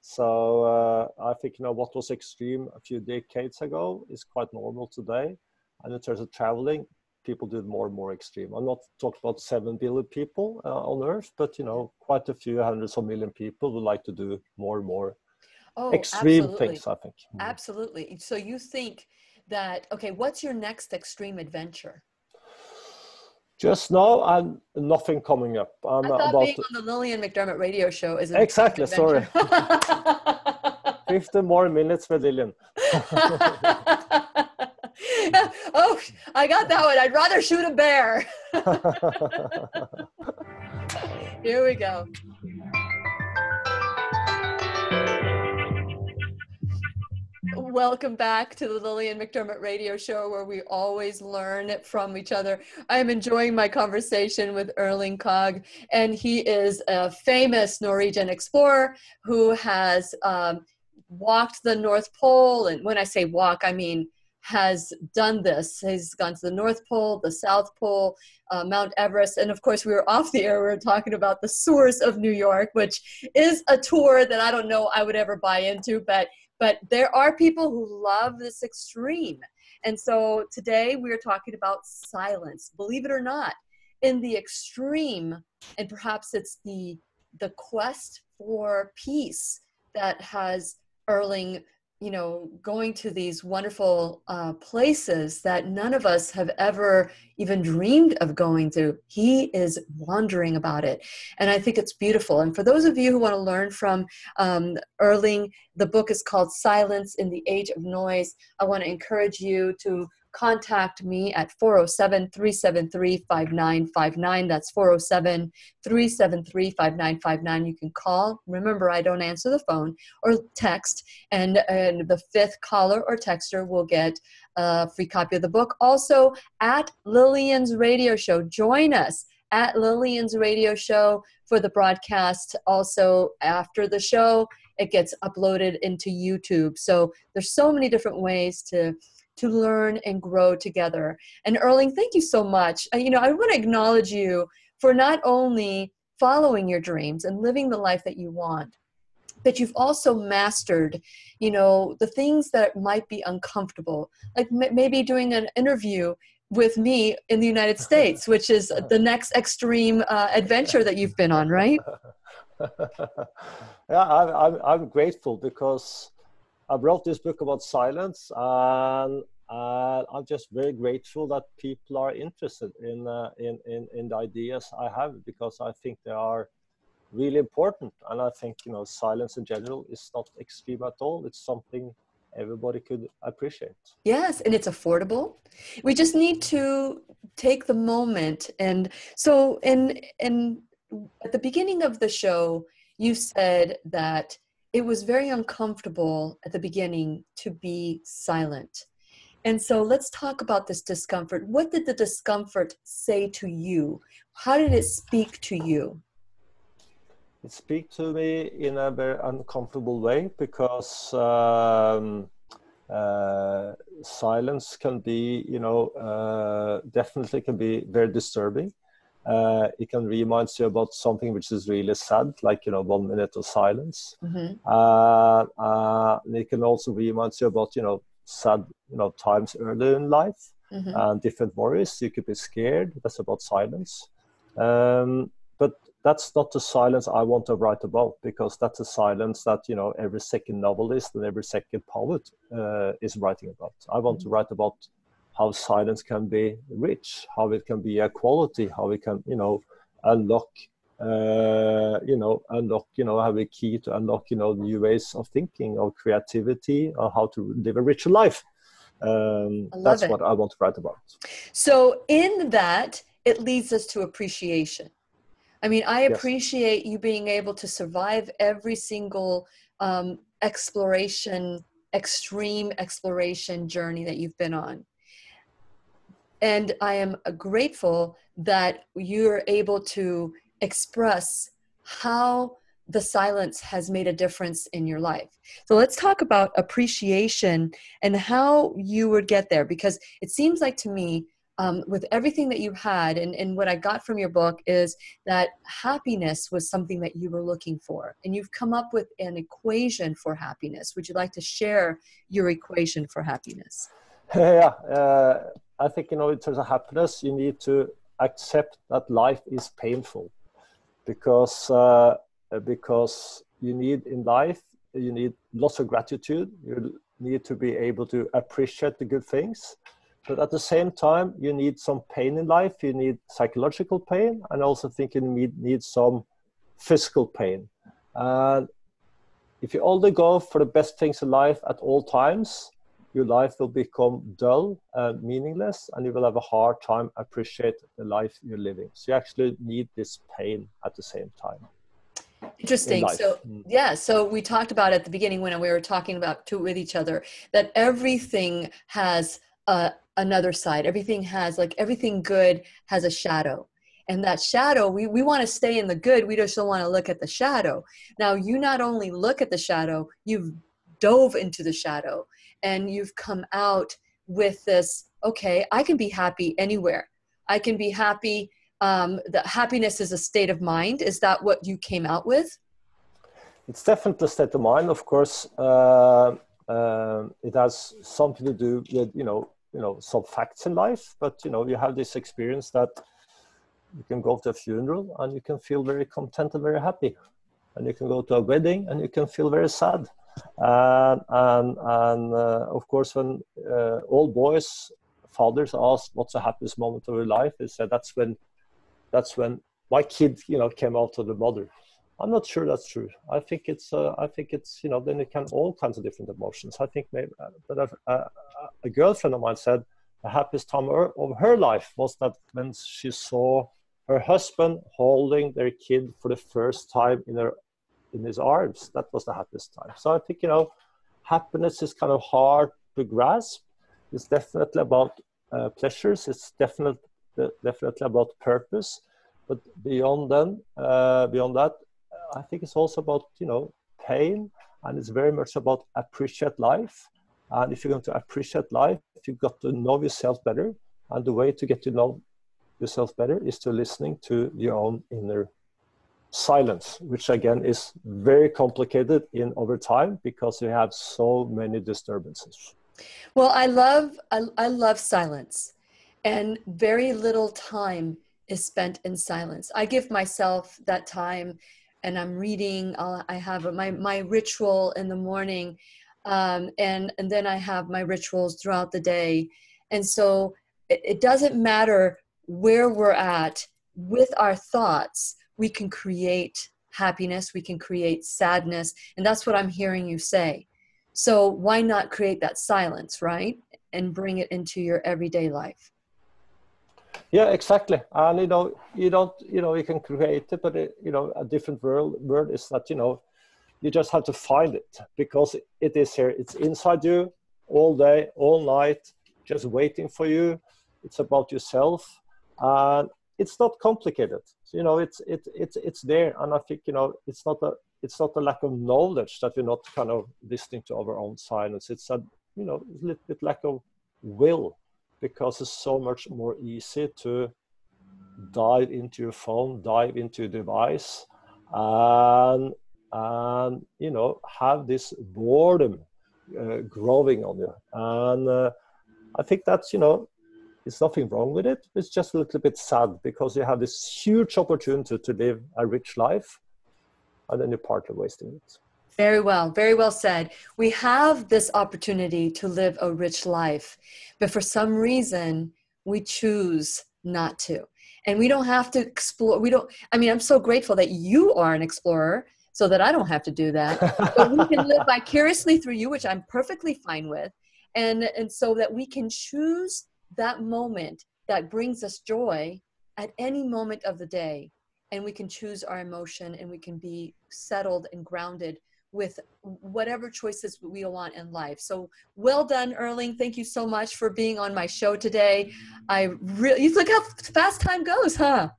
So uh, I think you know what was extreme a few decades ago is quite normal today. And in terms of traveling, people do more and more extreme. I'm not talking about seven billion people uh, on Earth, but you know quite a few hundreds of million people would like to do more and more oh, extreme absolutely. things. I think mm. absolutely. So you think that okay? What's your next extreme adventure? Just now, I'm nothing coming up. I'm I thought about being on the Lillian McDermott radio show is exactly. Sorry, fifty more minutes with Lillian. oh, I got that one. I'd rather shoot a bear. Here we go. Welcome back to the Lillian McDermott radio show where we always learn from each other. I am enjoying my conversation with Erling Kagge, and he is a famous Norwegian explorer who has um, walked the North Pole. And when I say walk, I mean has done this. He's gone to the North Pole, the South Pole, uh, Mount Everest, and of course, we were off the air. We were talking about the source of New York, which is a tour that I don't know I would ever buy into, but but there are people who love this extreme. And so today we are talking about silence. Believe it or not, in the extreme, and perhaps it's the the quest for peace that has Erling you know, going to these wonderful uh, places that none of us have ever even dreamed of going to. He is wandering about it. And I think it's beautiful. And for those of you who want to learn from um, Erling, the book is called Silence in the Age of Noise. I want to encourage you to contact me at 407 373 5959. That's 407 373 5959. You can call. Remember, I don't answer the phone or text, and, and the fifth caller or texter will get a free copy of the book. Also, at Lillian's radio show, join us at Lillian's radio show for the broadcast. Also, after the show, it gets uploaded into YouTube. So there's so many different ways to to learn and grow together. And Erling, thank you so much. Uh, you know, I want to acknowledge you for not only following your dreams and living the life that you want, but you've also mastered, you know, the things that might be uncomfortable, like m- maybe doing an interview with me in the United States, which is the next extreme uh, adventure that you've been on, right? yeah, I'm, I'm, I'm grateful because I wrote this book about silence, and uh, I'm just very grateful that people are interested in, uh, in, in, in the ideas I have because I think they are really important. And I think you know silence in general is not extreme at all. It's something everybody could appreciate. Yes, and it's affordable. We just need to take the moment and so in in at the beginning of the show you said that it was very uncomfortable at the beginning to be silent. And so let's talk about this discomfort. What did the discomfort say to you? How did it speak to you? It speaks to me in a very uncomfortable way because um, uh, silence can be, you know, uh, definitely can be very disturbing. Uh, it can remind you about something which is really sad, like you know, one minute of silence. Mm-hmm. Uh, uh, it can also remind you about you know sad you know times earlier in life mm-hmm. and different worries. You could be scared. That's about silence. Um, but that's not the silence I want to write about because that's a silence that you know every second novelist and every second poet uh, is writing about. I want mm-hmm. to write about how silence can be rich, how it can be a quality, how it can you know unlock uh, you know unlock you know have a key to unlock you know new ways of thinking of creativity or how to live a richer life. Um, that's it. what I want to write about. So in that, it leads us to appreciation I mean, I appreciate yes. you being able to survive every single um, exploration, extreme exploration journey that you've been on. And I am grateful that you're able to express how the silence has made a difference in your life. So let's talk about appreciation and how you would get there because it seems like to me um, with everything that you had and, and what i got from your book is that happiness was something that you were looking for and you've come up with an equation for happiness. Would you like to share your equation for happiness? Yeah uh, i think you know in terms of happiness you need to accept that life is painful because uh, because you need in life you need lots of gratitude you need to be able to appreciate the good things but at the same time, you need some pain in life. You need psychological pain, and also think you need, need some physical pain. And if you only go for the best things in life at all times, your life will become dull and meaningless, and you will have a hard time appreciate the life you're living. So you actually need this pain at the same time. Interesting. In so mm. yeah, so we talked about at the beginning when we were talking about to with each other that everything has a, another side everything has like everything good has a shadow and that shadow we, we want to stay in the good we just don't want to look at the shadow now you not only look at the shadow you've dove into the shadow and you've come out with this okay i can be happy anywhere. I can be happy um, happiness is a state of mind. Is that what you came out with? It's definitely a state of mind. Of course uh, uh, it has something to do with you know you know some facts in life but you know you have this experience that you can go to a funeral and you can feel very content and very happy. And you can go to a wedding and you can feel very sad and and, and uh, of course when uh, all boys fathers asked what's the happiest moment of your life they said that's when that's when my kid you know came out of the mother I'm not sure that's true. I think it's, uh, I think it's, you know, then it can all kinds of different emotions. I think maybe, uh, but a, uh, a, girlfriend of mine said the happiest time of her life was that when she saw her husband holding their kid for the first time in her, in his arms. That was the happiest time. So I think, you know, happiness is kind of hard to grasp. It's definitely about uh, pleasures. It's definitely definitely about purpose. But beyond then, uh, beyond that, I think it's also about you know pain, and it's very much about appreciate life. And if you're going to appreciate life, you've got to know yourself better. And the way to get to know yourself better is to listening to your own inner silence, which again is very complicated in over time because you have so many disturbances. Well, I love I, I love silence, and very little time is spent in silence. I give myself that time, and I'm reading. I'll, I have my my ritual in the morning, um, and and then I have my rituals throughout the day, and so it, it doesn't matter where we're at with our thoughts. We can create happiness. We can create sadness, and that's what I'm hearing you say. So why not create that silence, right? And bring it into your everyday life. Yeah, exactly. And you know, you don't, you know, you can create it, but it, you know, a different world word is that you know, you just have to find it because it is here. It's inside you all day, all night, just waiting for you. It's about yourself, and it's not complicated. So, you know, it's it, it's it's there, and I think you know, it's not a it's not a lack of knowledge that we're not kind of listening to our own silence. It's a you know a little bit lack of will because it's so much more easy to dive into your phone, dive into your device, and and you know have this boredom uh, growing on you. And uh, I think that's you know it's nothing wrong with it. It's just a little bit sad because you have this huge opportunity to live a rich life and then you're partly wasting it. Very well, very well said. We have this opportunity to live a rich life, but for some reason, we choose not to. And we don't have to explore. We don't, I mean, I'm so grateful that you are an explorer so that I don't have to do that. but we can live vicariously through you, which I'm perfectly fine with. And, and so that we can choose that moment that brings us joy at any moment of the day and we can choose our emotion and we can be settled and grounded with whatever choices we want in life. So well done, Erling. Thank you so much for being on my show today. I really, you look how fast time goes, huh?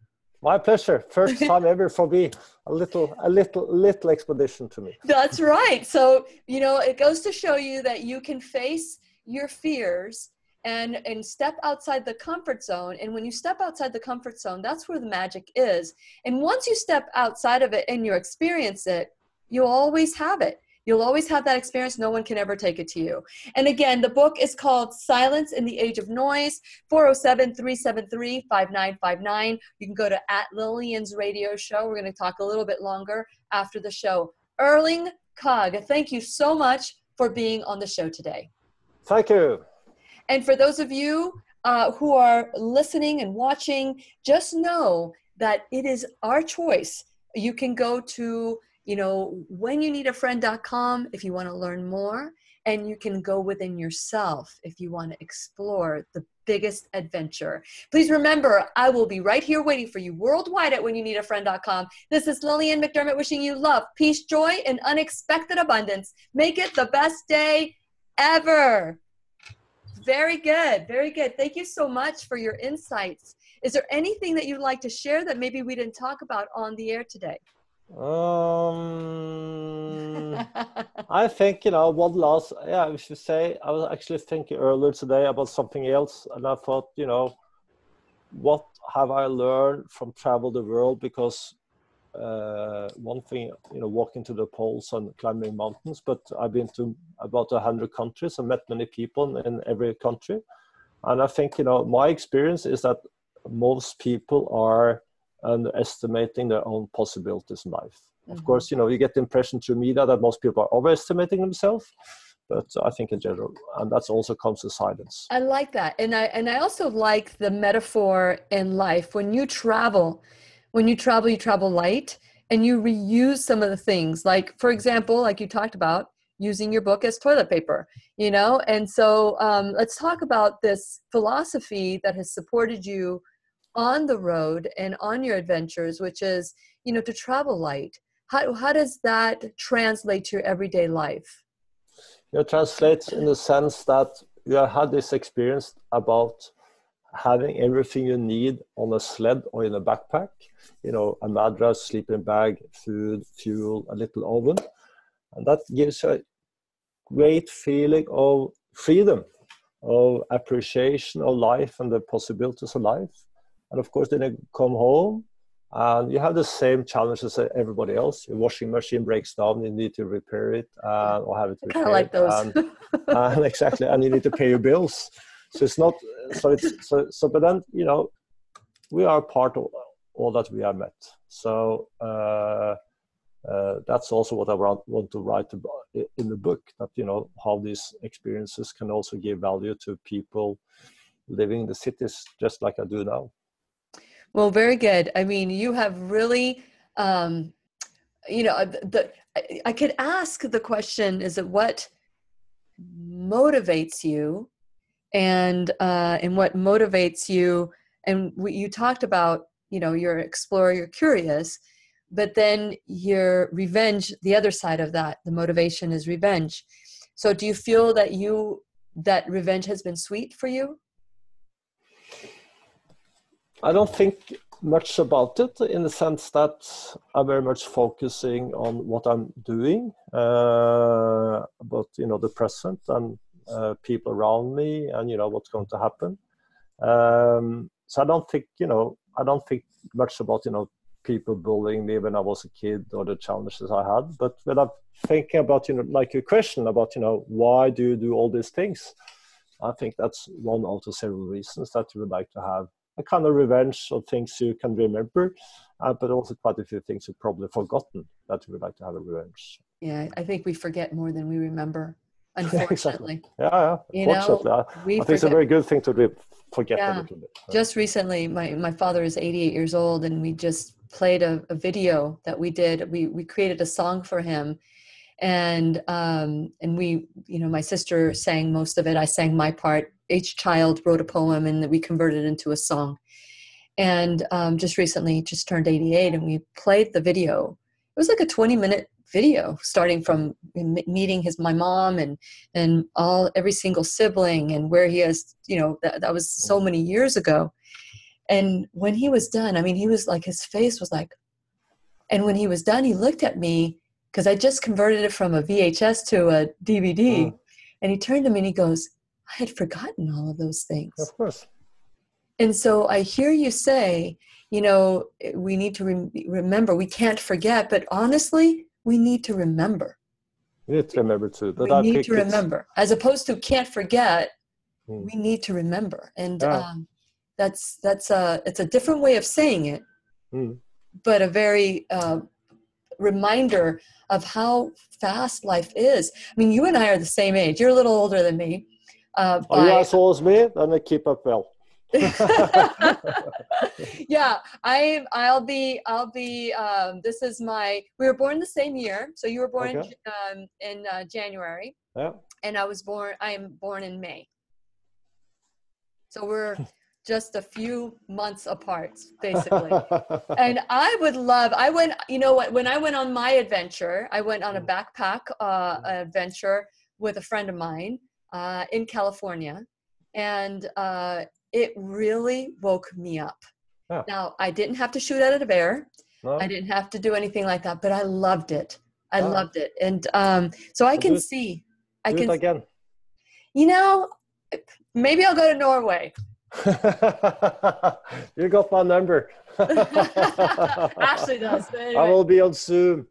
My pleasure. First time ever for me. A little, a little, little expedition to me. That's right. So, you know, it goes to show you that you can face your fears and and step outside the comfort zone and when you step outside the comfort zone that's where the magic is. And once you step outside of it and you experience it you'll always have it. You'll always have that experience. No one can ever take it to you. And again the book is called silence in the age of noise 407-373-5959 you can go to at lillian's radio show. We're going to talk a little bit longer after the show. Erling Kagge thank you so much for being on the show today. Thank you and for those of you uh, who are listening and watching, just know that it is our choice. You can go to, you know, when you need a friend.com if you want to learn more, and you can go within yourself if you want to explore the biggest adventure. Please remember, I will be right here waiting for you worldwide at when you need a friend.com. This is Lillian McDermott wishing you love, peace, joy, and unexpected abundance. Make it the best day ever. Very good. Very good. Thank you so much for your insights. Is there anything that you'd like to share that maybe we didn't talk about on the air today? Um, I think, you know, one last, yeah, I should say, I was actually thinking earlier today about something else, and I thought, you know, what have I learned from travel the world? Because uh, one thing, you know, walking to the poles and climbing mountains, but I've been to about 100 countries and met many people in every country. And I think, you know, my experience is that most people are underestimating their own possibilities in life. Mm-hmm. Of course, you know, you get the impression through media that most people are overestimating themselves but I think in general, and that's also comes to silence. I like that, and I and I also like the metaphor in life when you travel when you travel, you travel light and you reuse some of the things. Like, for example, like you talked about, using your book as toilet paper, you know? And so um, let's talk about this philosophy that has supported you on the road and on your adventures, which is, you know, to travel light. How, how does that translate to your everyday life? It translates in the sense that you have had this experience about having everything you need on a sled or in a backpack you know a mattress sleeping bag food fuel a little oven and that gives you a great feeling of freedom, of appreciation of life and the possibilities of life. And of course, then you come home and you have the same challenges as everybody else. Your washing machine breaks down, you need to repair it uh, or have it repaired. Kind of like those. And, and exactly, and you need to pay your bills. So it's not so it's so so. But then you know, we are part of all that we are met. So uh, uh, that's also what I want to write about in the book. That you know how these experiences can also give value to people living in the cities, just like I do now. Well, very good. I mean, you have really, um, you know, the, I, I could ask the question: Is it what motivates you, and uh, and what motivates you? And you talked about, you know, you're an explorer, you're curious, but then your revenge. The other side of that, the motivation is revenge. So, do you feel that you that revenge has been sweet for you? I don't think much about it in the sense that I'm very much focusing on what I'm doing, uh, about you know the present and uh, people around me, and you know what's going to happen. Um, so I don't think you know I don't think much about you know people bullying me when I was a kid or the challenges I had. But when I'm thinking about you know like your question about you know why do you do all these things, I think that's one of several reasons that you would like to have a kind of revenge of things you can remember, uh, but also quite a few things you've probably forgotten that you would like to have a revenge. Yeah, I think we forget more than we remember. Unfortunately, yeah, yeah. You Unfortunately, know, I, I think it's a very good thing to re- forget Yeah. a little bit. just recently my, my father is 88 years old and we just played a, a video that we did. We, we created a song for him and um, and we you know my sister sang most of it. I sang my part. Each child wrote a poem and we converted it into a song. And um, just recently he just turned 88 and we played the video. It was like a 20 minute video starting from meeting his my mom and and all every single sibling and where he has you know that, that was so many years ago and when he was done i mean he was like his face was like and when he was done he looked at me because i just converted it from a vhs to a dvd Mm. and he turned to me and he goes i had forgotten all of those things Of course. and so I hear you say, you know, we need to rem- remember, we can't forget, but honestly, we need to remember. You need to remember too. We I need to remember. As opposed to can't forget, Hmm. we need to remember. And Yeah. um, that's that's a it's a different way of saying it, Hmm. but a very uh, reminder of how fast life is. I mean, you and I are the same age. You're a little older than me. Uh, Are you by- as old as me? Then they keep up well. yeah i i'll be i'll be um, this is my we were born the same year so you were born in, Okay. Um, in uh, january Yeah. and i was born i am born in may so we're just a few months apart basically and i would love i went you know what when i went on my adventure i went on a Mm. backpack uh, adventure with a friend of mine uh, in california and uh, it really woke me up Yeah. now i didn't have to shoot at a bear no? i didn't have to do anything like that but i loved it i Ah. loved it and um, so i can do it- see i can again. you know maybe i'll go to norway you got my number. ashley does but I will be on Zoom.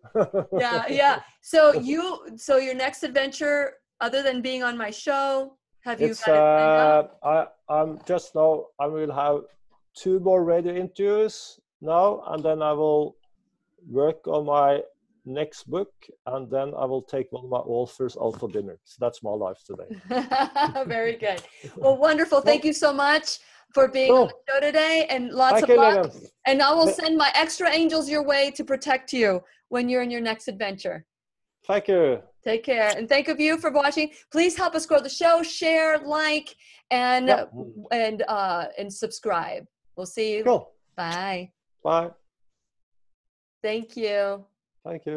yeah yeah so you so your next adventure other than being on my show have you It's it uh, I I'm just now I will have two more radio interviews now, and then I will work on my next book, and then I will take one of my authors out for dinner. So that's my life today. very good. Well wonderful. Thank you so much for being on the show today and lots of luck. And i will send my extra angels your way to protect you when you're in your next adventure. Thank you. Take care. And thank of you for watching. Please help us grow the show, share, like, and Yeah. and uh and subscribe. We'll see you. Cool. Bye. Bye. Thank you. Thank you.